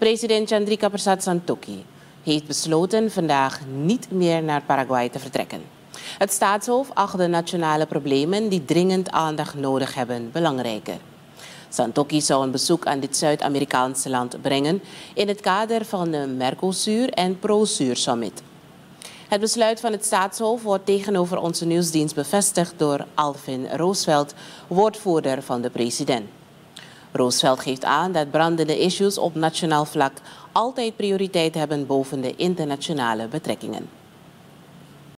President Chandrika Persat Santokhi heeft besloten vandaag niet meer naar Paraguay te vertrekken. Het staatshoofd acht de nationale problemen die dringend aandacht nodig hebben belangrijker. Santokhi zou een bezoek aan dit Zuid-Amerikaanse land brengen in het kader van de Mercosur en Prosur Summit. Het besluit van het staatshoofd wordt tegenover onze nieuwsdienst bevestigd door Alvin Roosveld, woordvoerder van de president. Roosveld geeft aan dat brandende issues op nationaal vlak altijd prioriteit hebben boven de internationale betrekkingen.